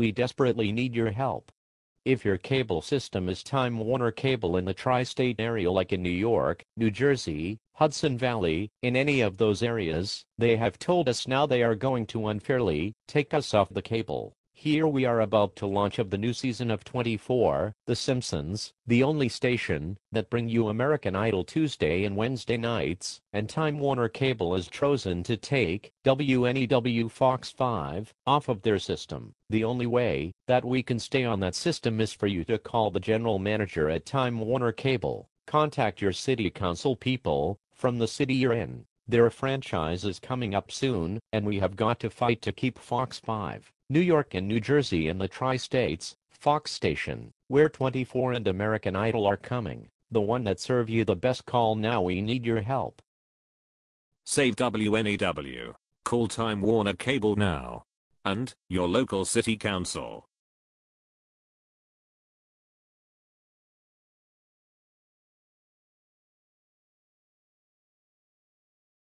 We desperately need your help. If your cable system is Time Warner Cable in the tri-state area like in New York, New Jersey, Hudson Valley, in any of those areas, they have told us now they are going to unfairly take us off the cable. Here we are about to launch of the new season of 24, The Simpsons, the only station that bring you American Idol Tuesday and Wednesday nights, and Time Warner Cable has chosen to take WNEW Fox 5 off of their system. The only way that we can stay on that system is for you to call the general manager at Time Warner Cable. Contact your city council people from the city you're in. Their franchise is coming up soon, and we have got to fight to keep Fox 5. New York and New Jersey and the tri-states, Fox station, where 24 and American Idol are coming, the one that serve you the best call now we need your help. Save WNEW. Call Time Warner Cable now. And, your local city council.